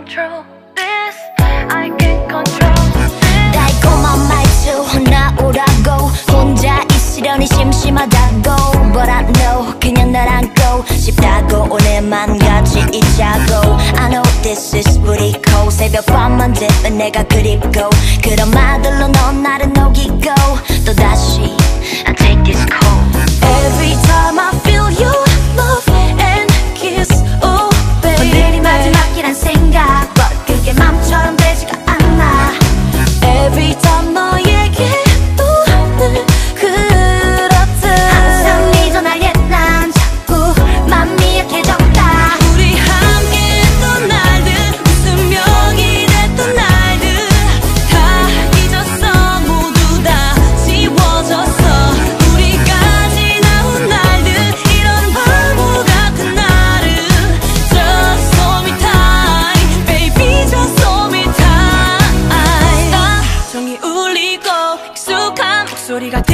control this I can't control this 달콤한 말투 나오라고 혼자 있으려니 심심하다고 But I know 그냥 날 안고 싶다고 오늘만 같이 있자고 I know this is pretty cold 새벽 밤만 되면 내가 그립고 그런 말들로 넌 りが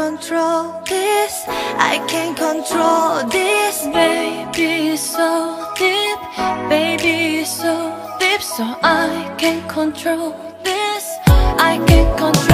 control this. I can't control this. Baby, so deep. Baby, so deep. So I can't control this. I can't control